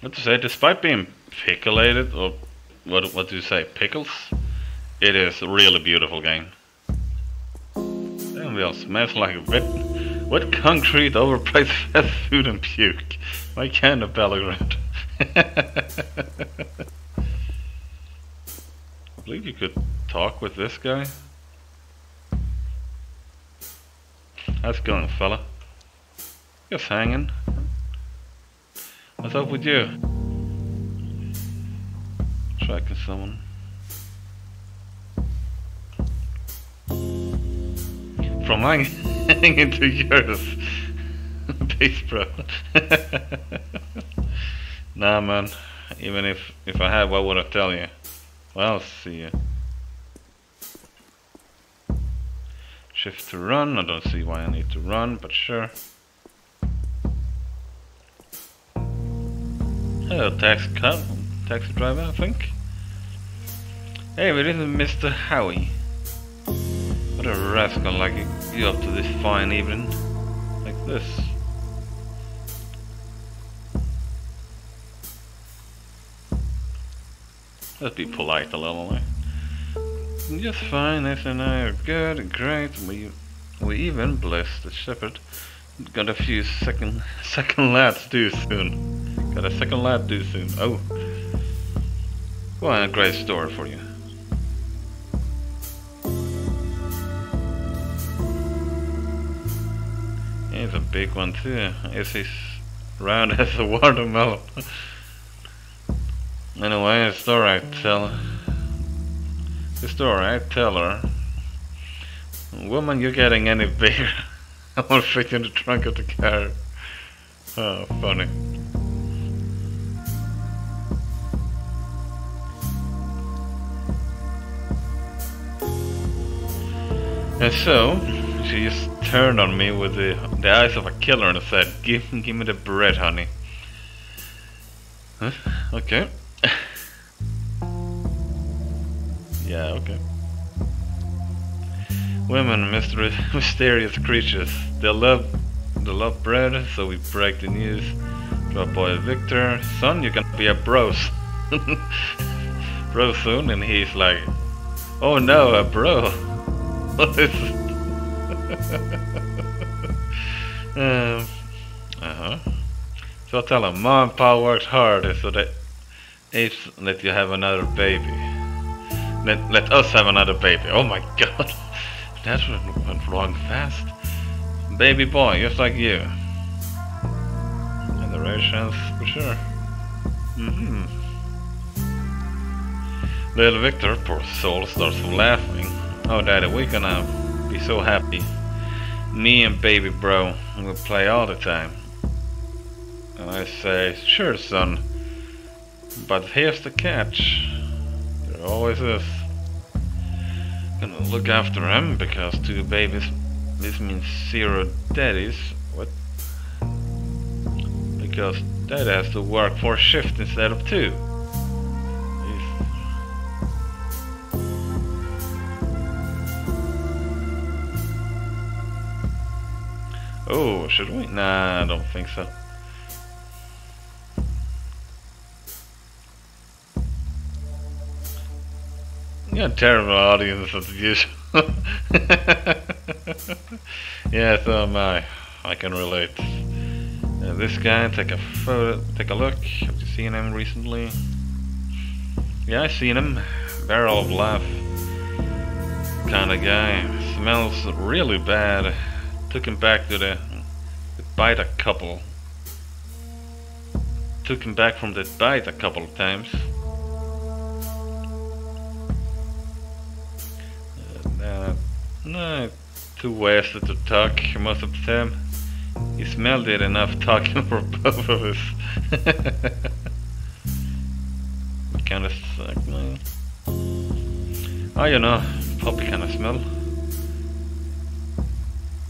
What to say, despite being pickleated, or what what do you say, pickles? It is a really beautiful game. Damn, we all smells like wet, wet concrete, overpriced fast food and puke. My kind of Belgrade. I believe you could talk with this guy. How's it going, fella? Just hanging. What's up with you? Tracking someone. From hanging to yours. Peace, bro. nah, man. Even if if I had, what would I tell you? Well, see you. Shift to run. I don't see why I need to run, but sure. Hello, taxi cab, taxi driver, I think. Hey, we didn't Mr. Howie. What a rascal like you up to this fine evening, like this. Let's be polite a little, eh? Just fine, S and I are good great. We we even blessed the shepherd. Got a few second second lads due soon. Got a second lad due soon. Oh. Well, a great story for you. He's a big one too. Is as round as a watermelon? anyway, the story I tell the story I tell her Woman you're getting any bigger I want to fit in the trunk of the car. Oh funny. And so, she just turned on me with the, the eyes of a killer and said, give, give me the bread, honey. Huh? Okay. Yeah, okay. Women, mysterious creatures. They love, they love bread, so we break the news to our boy Victor. Son, you can be a bros. bro soon, and he's like, oh no, a bro. um, uh-huh. So I tell him, Mom and Pa worked hard so that it's let you have another baby. Let, let us have another baby. Oh my god. That went wrong fast. Baby boy, just like you. Generations, for sure. Mm-hmm. Little Victor, poor soul, starts laughing. Oh daddy, we're gonna be so happy. Me and baby bro will play all the time. And I say, sure son. But here's the catch. There always is. Gonna look after him because two babies this means zero daddies. What? Because dad has to work four shifts instead of two. Oh, should we? Nah, I don't think so. Yeah, terrible audience as usual. yeah, so am I. I can relate. Uh, this guy, take a photo, take a look. Have you seen him recently? Yeah, I seen him. Barrel of laugh kind of guy. Smells really bad took him back to the, the bite a couple. Took him back from the bite a couple of times. No, too wasted to talk most of the time. He smelled it enough talking for both of us. kind of suck, man. Oh, you know, puppy kind of smell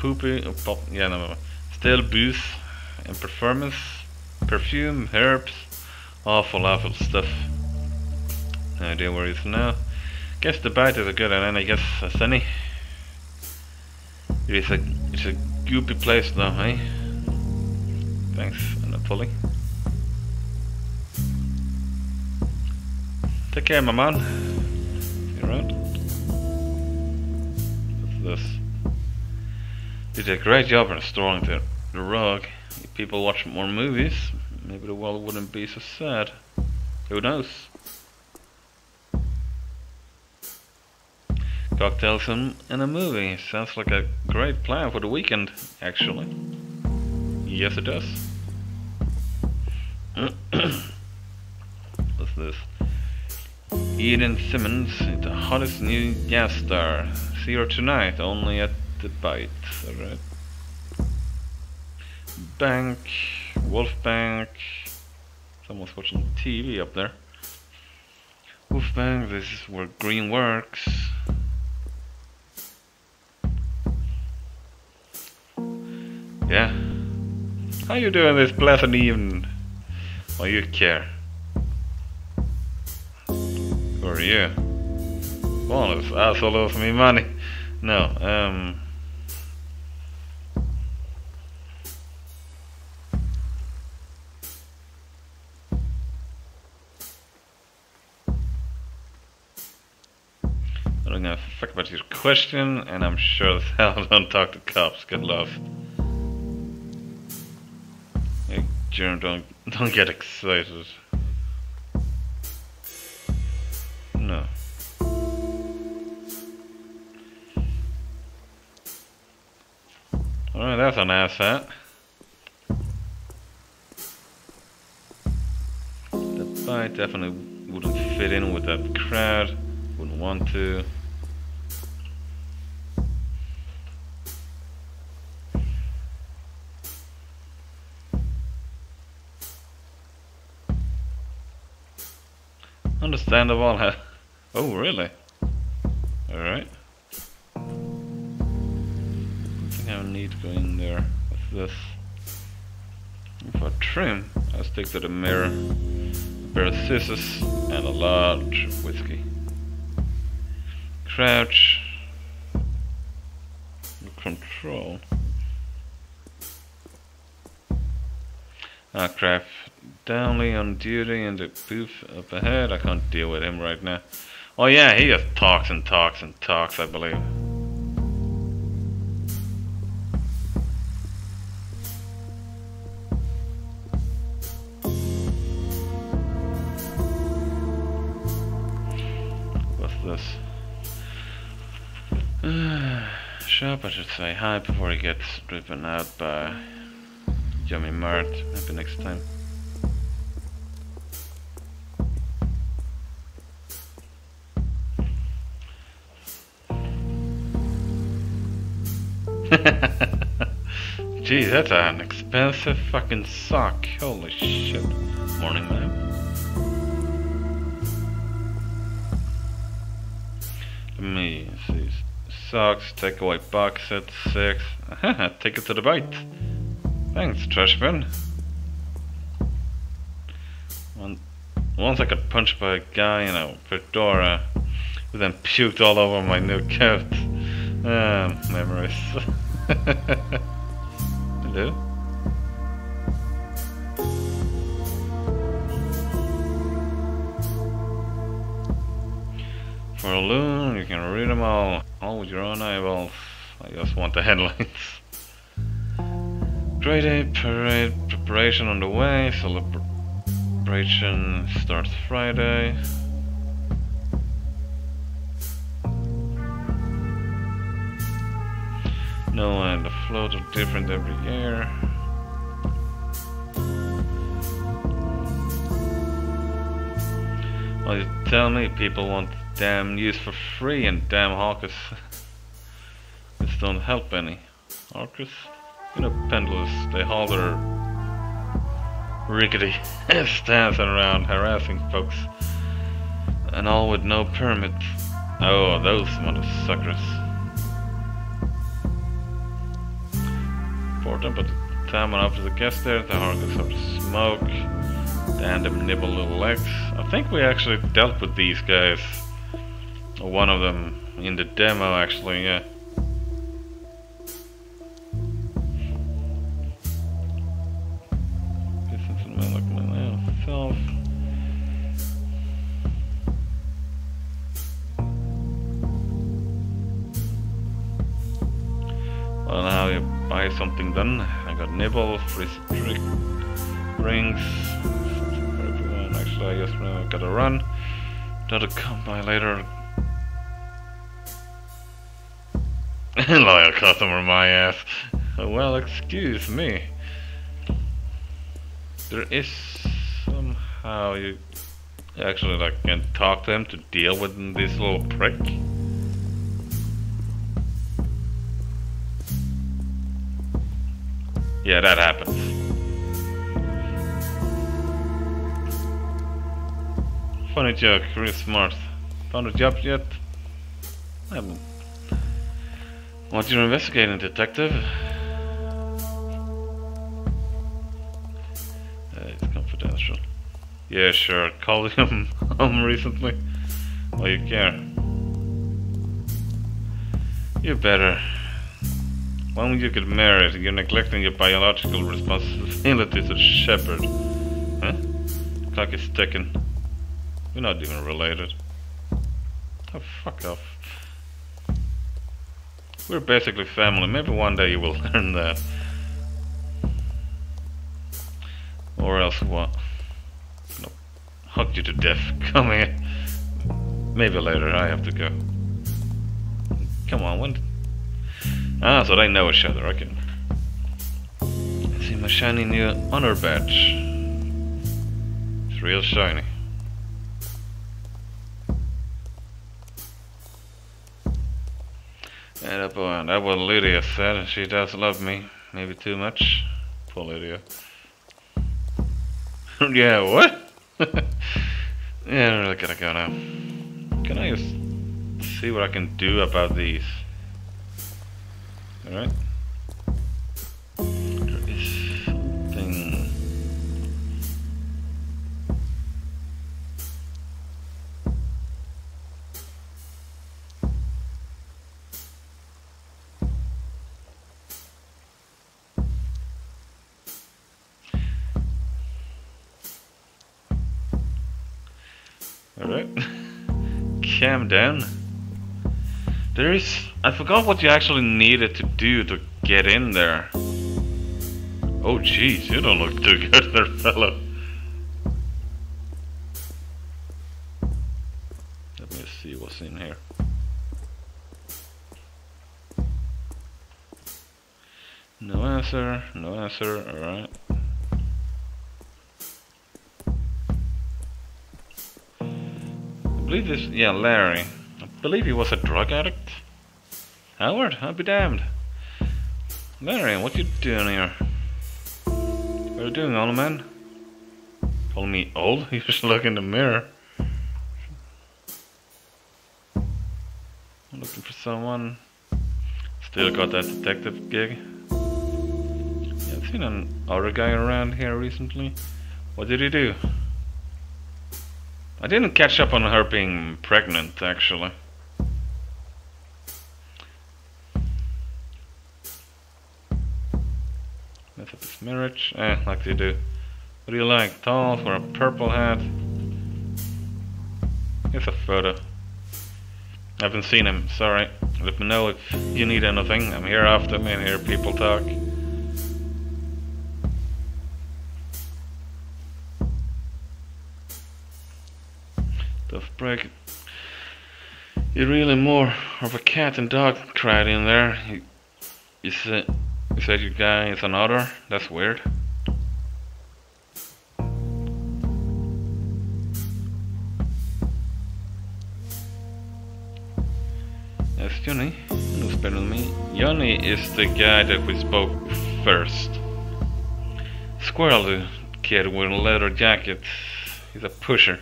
poopy, oh, pop, yeah, no, still booze and performance, perfume, herbs, awful, awful stuff. No idea where he's now. Guess the bite is a good, and then I guess a sunny. It is a it's a goopy place though, eh? Thanks, Anatoly. Take care, my man. You around. What's this? Did a great job in restoring the, the rug. If people watch more movies, maybe the world wouldn't be so sad. Who knows? Cocktails and, and a movie. Sounds like a great plan for the weekend, actually. Yes, it does. What's this? Eden Simmons, the hottest new guest star. See her tonight, only at the Bite. Alright. Bank, Wolf Bank. Someone's watching TV up there. Wolf Bank, this is where Green works. Yeah. How you doing this pleasant evening? Well, you care. Who are you? Well, this asshole owes me money. No, um... I don't give a fuck about your question, and I'm sure as hell don't talk to cops. Good love. Jerome, don't don't get excited. No. Alright, that's an asset. That bite definitely wouldn't fit in with that crowd. Wouldn't want to. Understandable. huh? Oh, really? Alright. I think I need to go in there with this. For trim, I'll stick to the mirror, a pair of scissors, and a large whiskey. Crouch. Control. Ah crap. Downley on duty in the booth up ahead. I can't deal with him right now. Oh yeah, he just talks and talks and talks, I believe. What's this? Shop, I should say hi before he gets driven out by Yummy Mart. Maybe next time. Geez, that's an expensive fucking sock. Holy shit. Morning, man. Let me see. Socks, take away box set six. Take it to the bite. Thanks, trash bin. Once I got punched by a guy in a fedora who then puked all over my new coat. Ah, memories. Hello? For a loon, you can read them all, all with your own eyeballs. I just want the headlines. Great Day Parade preparation on the way. Celebration starts Friday. No, and the floats are different every year. Well, you tell me people want damn news for free and damn hawkers. this don't help any. Hawkers? You know, pendlers, they haul their rickety stance around harassing folks. And all with no permit. Oh, those mother suckers. Important, but the time went after the guest there, the Harkins to smoke. And them nibble little legs. I think we actually dealt with these guys. One of them in the demo actually, yeah. Rings everyone. Actually, I just uh, gotta run. That'll come by later. Loyal customer, my ass. Well, excuse me. There is somehow you actually like can talk to them to deal with this little prick. Yeah, that happens. Funny joke, really smart. Found a job yet? I haven't. What you're investigating, detective? Uh, it's confidential. Yeah, sure. Called him home recently. Well, you care. You better. When you get married, you're neglecting your biological responsibilities as a shepherd. Huh? Clock is ticking. We're not even related. Oh, fuck off. We're basically family. Maybe one day you will learn that. Or else what? Hug you to death. Come here. Maybe later. I have to go. Come on, when? Ah, so they know each other. Okay. See my shiny new honor badge. It's real shiny. Yeah, that, boy, that what Lydia said. She does love me. Maybe too much. Poor Lydia. yeah, what? yeah, I really gotta go now. Can I just see what I can do about these? Alright. Something... Alright. Calm down. There is... I forgot what you actually needed to do to get in there. Oh jeez, you don't look too good there, fellow. Let me see what's in here. No answer, no answer, alright. I believe this, yeah, Larry. Believe he was a drug addict. Howard, I'll be damned. Larry, what you doing here? What are you doing, old man? Calling me old? You just look in the mirror. I'm looking for someone. Still got that detective gig. Yeah, I've seen an other guy around here recently. What did he do? I didn't catch up on her being pregnant, actually. Marriage. Eh, like they do. What do you like? Tall for a purple hat? Here's a photo. I haven't seen him, sorry. Let me know if you need anything. I'm here after me and hear people talk. Tough break. You're really more of a cat and dog crowd in there. You, you said you said your guy is an otter? That's weird. That's Johnny. Knows better than me. Johnny is the guy that we spoke first. Squirrel, kid with a leather jacket. He's a pusher.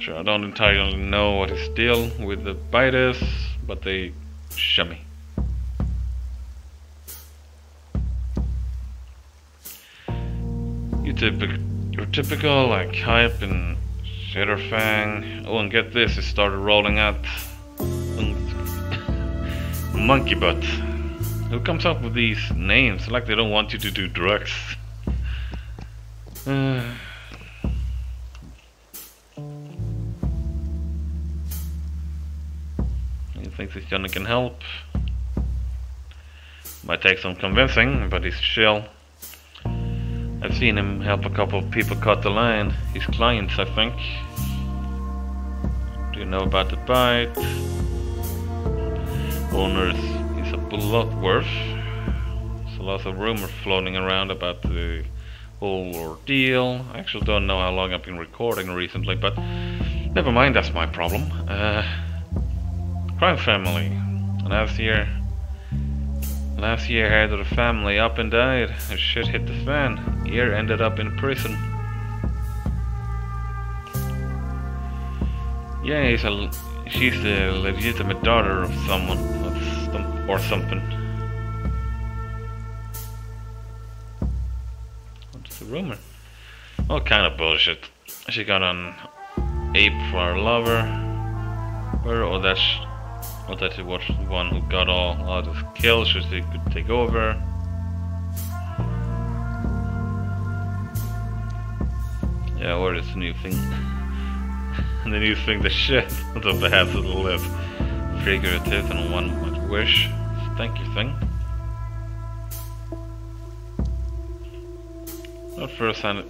Sure, I don't entirely know what his deal with the bite is, but they shimmy. You typical, you're typical like hype and Shadowfang. Oh, and get this, it started rolling out monkey butt. Who comes up with these names? Like they don't want you to do drugs. Uh, think this Johnny can help? Might take some convincing, but he's chill. I've seen him help a couple of people cut the line. His clients, I think. Do you know about the bite? Owners is a lot worse. There's a lot of rumors floating around about the whole ordeal. I actually don't know how long I've been recording recently, but never mind, that's my problem. Uh, crime family. and Last year, last year head of the family up and died. And shit hit the fan. Year ended up in prison. Yeah, he's a, she's the legitimate daughter of someone or something. What's the rumor? All kind of bullshit. She got an ape for her lover. Or that's that he was the one who got all, all the kills so he could take over. Yeah, or this new thing. the new thing, the shit of the half of the lip. Figurative and one would wish. Thank you thing. Not first hand,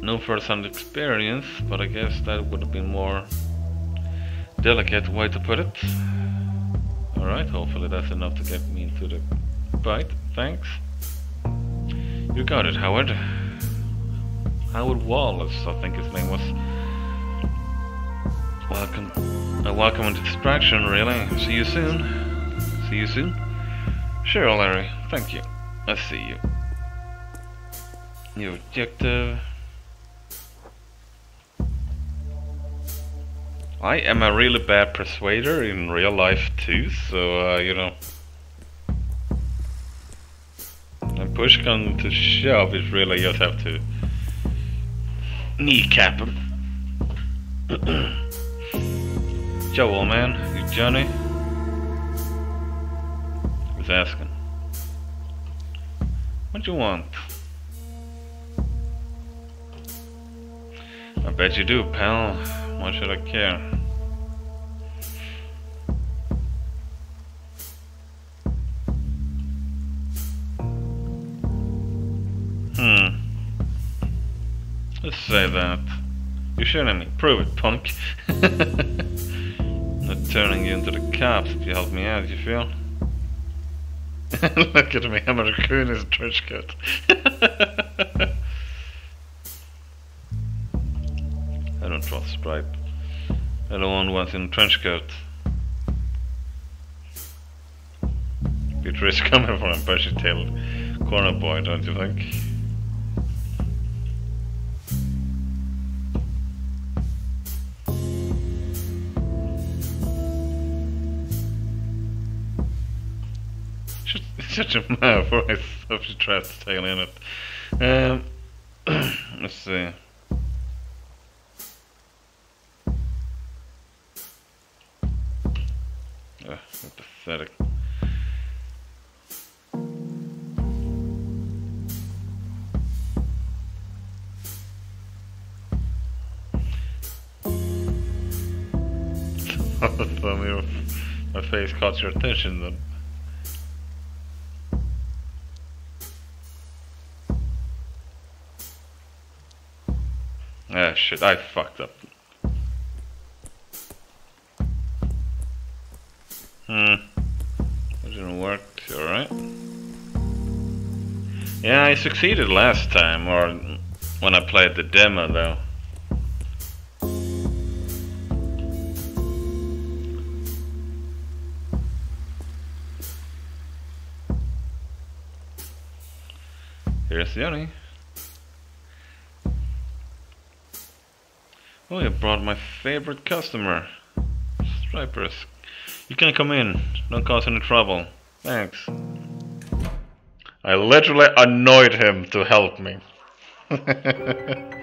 no first hand experience, but I guess that would have been more delicate way to put it. Alright, hopefully that's enough to get me into the bite. Thanks. You got it, Howard. Howard Wallace, I think his name was. Welcome. A welcome distraction, really. See you soon. See you soon. Sure, Larry. Thank you. I see you. Your objective. I am a really bad persuader in real life too, so uh, you know. And push comes to shove, is really just have to kneecap him. Joe, old man, you Johnny? Who's asking? What you want? I bet you do, pal. Why should I care? Say that. You're shooting me. Prove it, punk. Not turning you into the cops if you help me out, you feel? Look at me, I'm a raccoon in a trench coat. I don't trust Stripe. I don't want one in a trench coat. Bit risk coming from a bushy tailed corner boy, don't you think? Such a mouth, right? So she tries to tail in it. Um, let's see. pathetic. Me if my face caught your attention then. Shit, I fucked up. Hmm. Didn't work, alright. Yeah, I succeeded last time, or when I played the demo though. Here's the Johnny. Oh, you brought my favorite customer. Stripers you can come in. Don't cause any trouble. Thanks. I literally annoyed him to help me.